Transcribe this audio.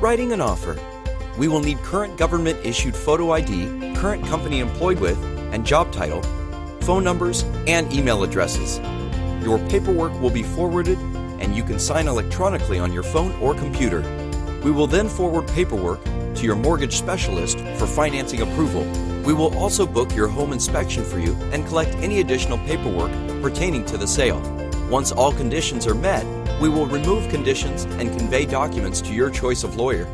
Writing an offer. We will need current government issued photo ID, current company employed with, and job title, phone numbers, and email addresses. Your paperwork will be forwarded and you can sign electronically on your phone or computer. We will then forward paperwork to your mortgage specialist for financing approval. We will also book your home inspection for you and collect any additional paperwork pertaining to the sale. Once all conditions are met, we will remove conditions and convey documents to your choice of lawyer.